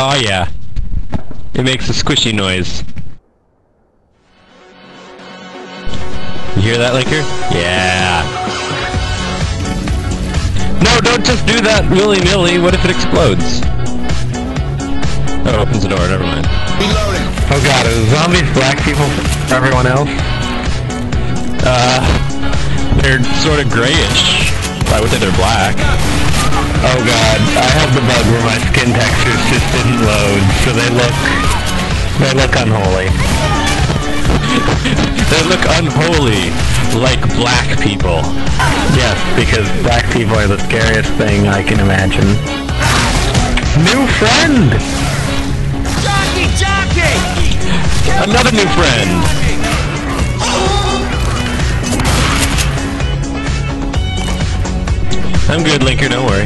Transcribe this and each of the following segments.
Oh yeah. It makes a squishy noise. You hear that, Linker? Yeah. No, don't just do that willy-nilly. What if it explodes? Oh, opens the door. Never mind. Reloading. Oh god, are the zombies black people for everyone else? Uh, they're sort of grayish. I would say they're black. Oh god, I have the bug where my skin textures just didn't load, so they look... They look unholy. They look unholy, like black people. Yes, because black people are the scariest thing I can imagine. New friend! Jockey, jockey! Another new friend. I'm good, Linker. Don't worry.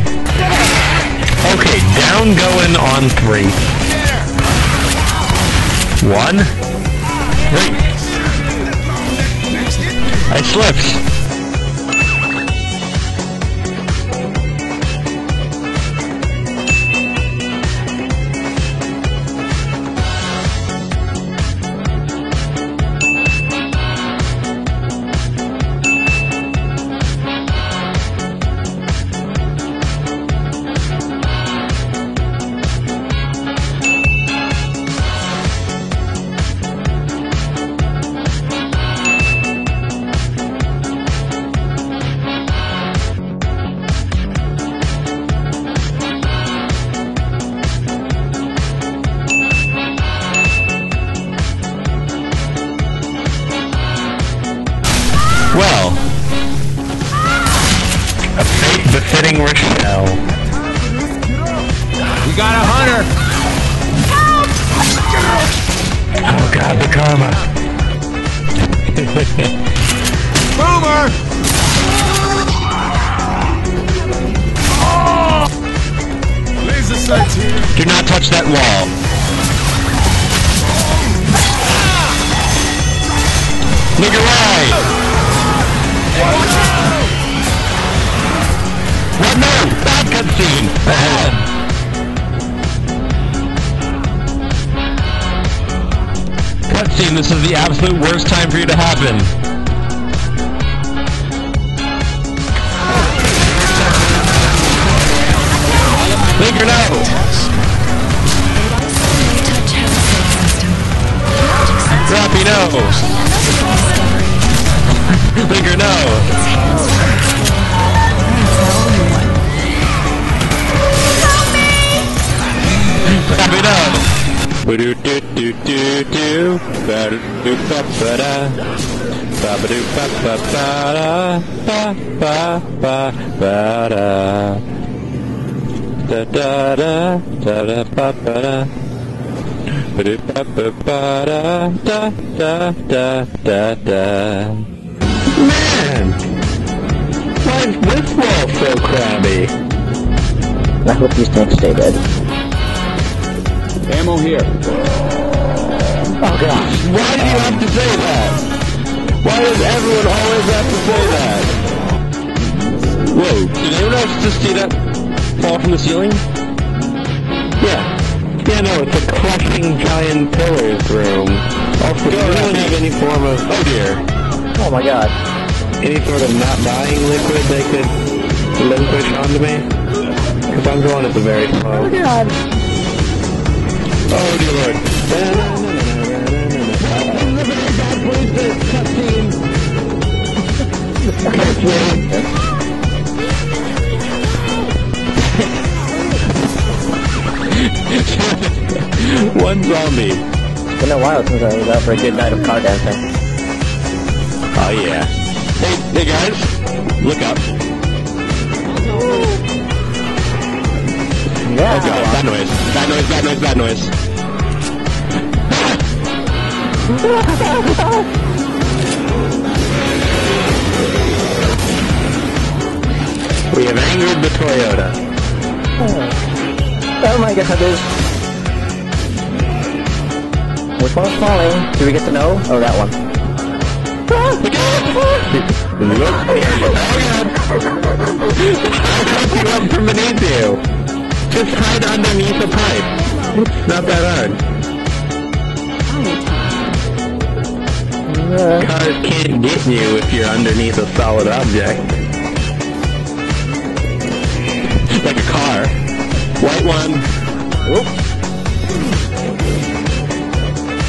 Okay, down going on three. One. Wait, I slipped. Well, A fate befitting Rochelle. We got a hunter. Oh god, the karma. Boomer! Laser sights here. do not touch that wall. Look away! What? No! Bad cutscene! cutscene, this is the absolute worst time for you to happen. Linker, no! Rappy, no! Linker, no! Rappy, no! Ba-do-do-do-do-do. Ba-do-do-ba-ba-da. Ba-ba-do-ba-ba-ba-da. Ba-ba-ba-ba-da. Da-da-da. Da-da-ba-ba-da. Ba-do-ba-ba-ba-da. Da-da-da-da-da. Man! Why is this wall so crabby? I hope these tanks stay dead. Ammo here. Oh gosh. Why do you have to say that? Why does everyone always have to say that? Whoa, did anyone else just see that fall from the ceiling? Yeah. Yeah, no, it's a crushing giant pillars room. Also, does anyone have any form of, oh dear, Oh my god. any sort of not dying liquid they could relinquish onto me? Because I'm going at the very slow. Oh god. Oh dear lord. One zombie. It's been a while since I was out for a good night of car dancing. Oh yeah. Hey, hey guys, look up. Yeah. Oh god, bad noise. Bad noise, bad noise, bad noise. We have angered the Toyota. Oh, oh my god. Which one's falling? Do we get to know? Oh, that one. You up from beneath you. Just hide underneath the pipe. It's not that hard. Cars can't get you if you're underneath a solid object. Like a car. White one.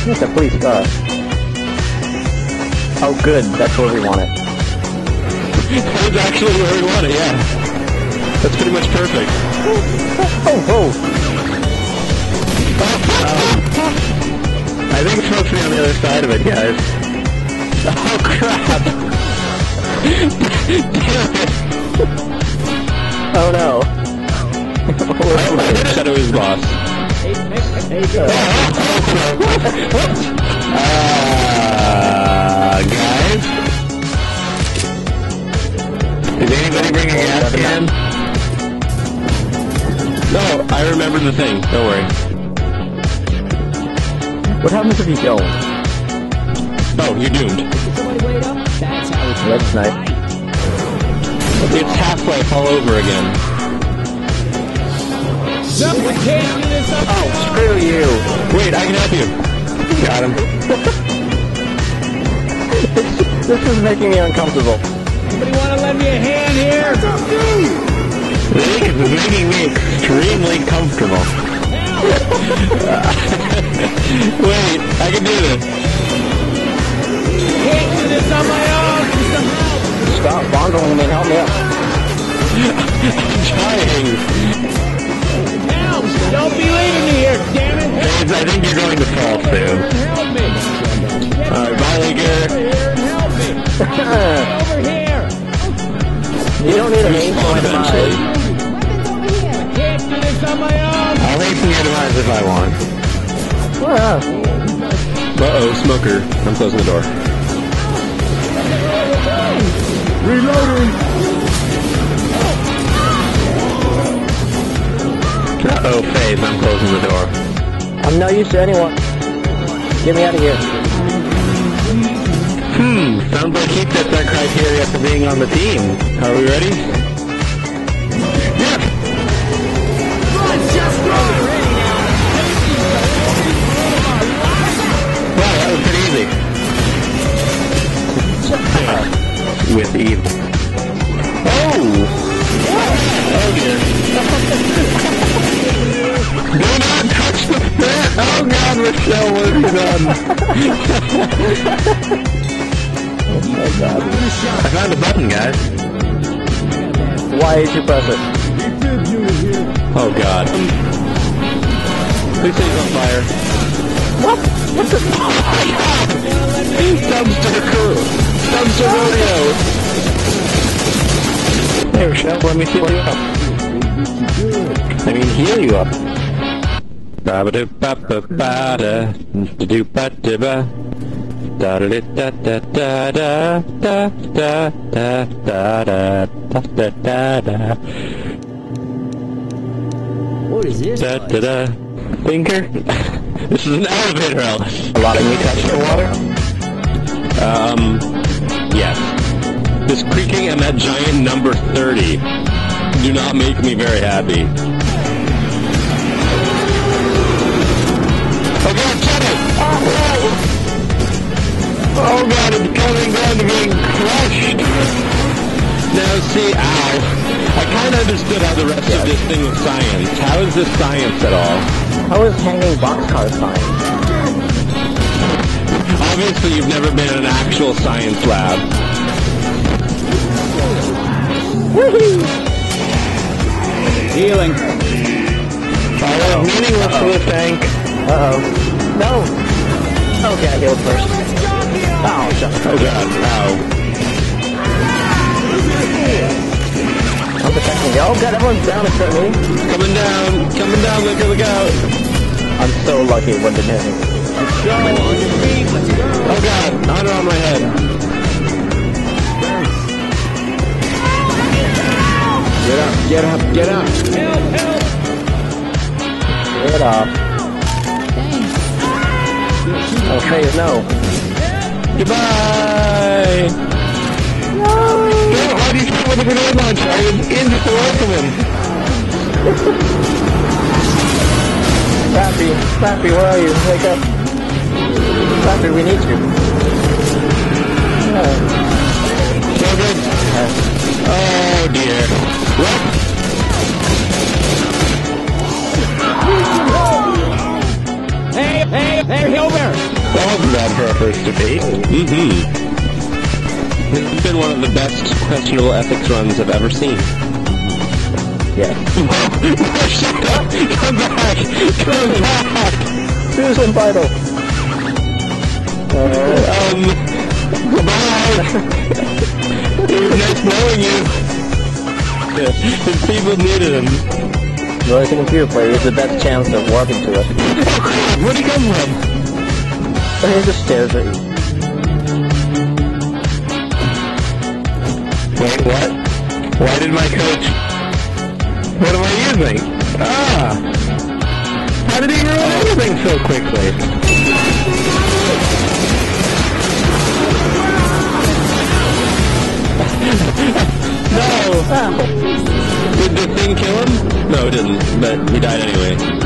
it's a police car. Oh, good. That's where we want it. That's actually where we want it, yeah. That's pretty much perfect. Oh, oh. I think it's supposed to be on the other side of it, guys. Oh crap! Damn it! Oh, no. I said it was boss. Uh, guys? Did anybody bring a gas can? No, I remember the thing. Don't worry. What happens if you don't? Oh, you're doomed. That's nice. It's Half-Life all over again. Oh, screw you. Wait, I can help you. Got him. This is making me uncomfortable. Anybody want to lend me a hand here? This is making me extremely comfortable. Wait, I can do this. Can't do this on my own. Stop bongling me and help me up. I'm trying. Help! Don't be leaving me here, damn it! Guys, I think you're going to fall soon. Help me! Alright, bye, Linker. Here help me! Over here! You don't need a name for my eventually. demise. Can't do this on my own! I'll hasten your demise if I want. Uh-oh, smoker. I'm closing the door. Reloading. Uh-oh, Phase, I'm closing the door. I'm no use to anyone. Get me out of here. Hmm, sounds like he fits our criteria for being on the team. Are we ready? Wow, that was pretty easy. With Eve. Oh! Oh dear. Do not touch the! Oh god, Michelle, what have you done? I found a button, guys. Why did you press it? Oh god. Please say he's on fire. What? What the? Oh What's this? Dumpster crew! Dumpster rodeo! Hey, Rochelle, let me heal you up. I mean, heal you up. ba ba ba ba ba da do ba da ba da da da da da da da da da da da da da da da What is this? da da da Thinker? this is an elevator, Alice. A lot of me touch the water. Um, yes. This creaking and that giant number 30 do not make me very happy. God, it's coming down to being crushed! Now see, ow. I kind of understood how the rest of this thing was science. How is this science at all? How is hanging boxcar science? Obviously you've never been in an actual science lab. Healing. Fire is meaningless to this tank. Uh-oh. No! Okay, I healed first. Oh, shut Oh god, ow. I'm protecting you. Oh god, everyone's down except me. Coming down, coming down, look, look out. I'm so lucky it wouldn't hit me. Go on your feet, let's go! Oh god, honor on my head. Get up, get up, get up. Help, help! Get off. Okay, no. Goodbye! No! Why do you come with a grenade launcher? I was in welcome him. Rappy, Rappy, where are you? Wake up. Rappy, we need you. Yeah. So good. Oh dear. What? Hey, hey, hey, over! For our first debate. Mm-hmm. This has been one of the best questionable ethics runs I've ever seen. Yeah. Come back! Come back! Susan Vital. Uh, Um, goodbye! it was nice knowing you. His people needed him. Noise a computer player is the best chance of warping to us. Where'd he come from? But he just stares at you. Wait, what? Why did my coach... What am I using? Ah! How did he ruin everything so quickly? no! Did the thing kill him? No, it didn't, but he died anyway.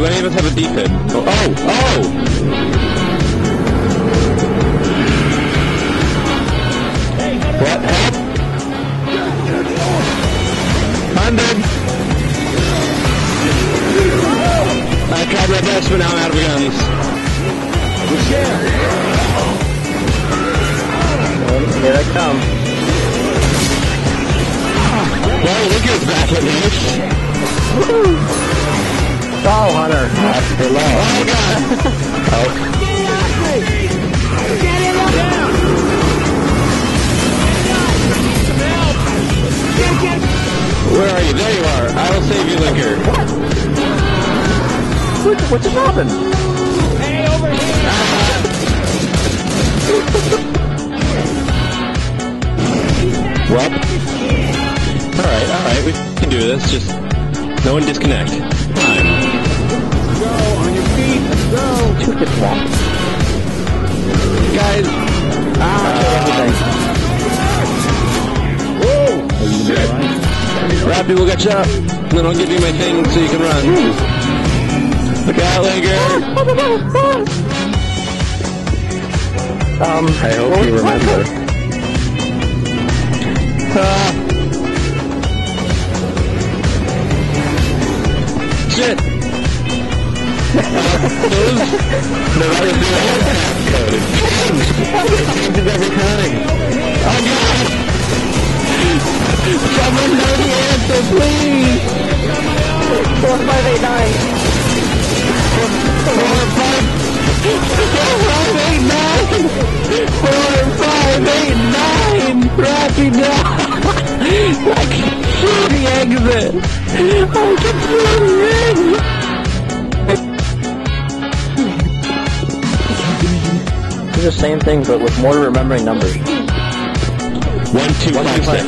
Do any of us have a defib? Oh, oh! oh. What? Help? Dead. I tried my best, but now I'm out of guns. Here I come. Well, look at back at least. Hunter. That's below. Oh, my God. Oh. Where are you? There you are. I will save you, Linker. What, what just happened? Hey, over here! Well, alright, alright, we can do this. Just no one disconnect. Stupid swamp. Guys, Whoa! Rappy will get you up. And then I'll give you my thing so you can run. Look out, Linker. Um, I hope you remember. Ah. Shit. Never do it. It changes every time. Oh god! Someone know the answer, please! four, five, eight, nine. Four, five, four, five, eight, nine! Four, five, eight, nine! Same thing, but with more remembering numbers. One, two, five, six.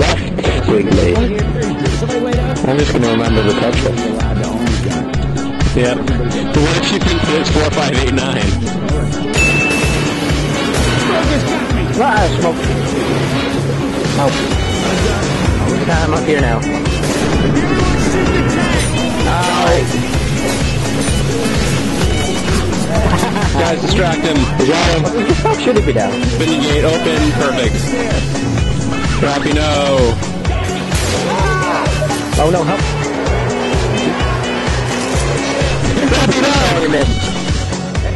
Left Wiggly. Somebody wait! I'm just gonna remember the Tetris. Yep. But what if you think it's four, five, eight, nine? Ah, smoke. Oh. Nah, I'm up here now. Guys, distract him. Got him. Should it be down? Spinning gate open. Perfect. Rappy, no. Oh no, help. You missed.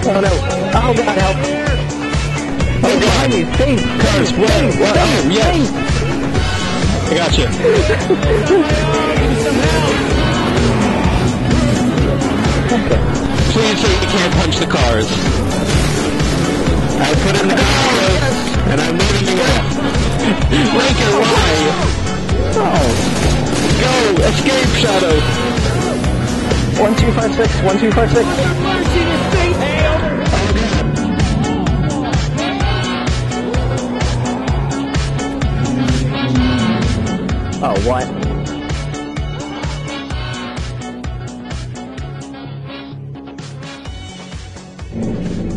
Oh no. Oh god, help. Oh, behind you. Steve. Cars, what? What? Oh, yes. I got you. Please say you can't punch the cars. I put in the cars, and I'm leaving you left. Lincoln, why? Oh. Go! Escape, Shadow! One, two, five, six. One, two, five, six. Hey, over! Oh, what?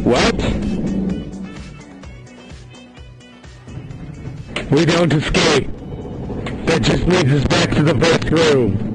What? We don't escape. That just leads us back to the first room.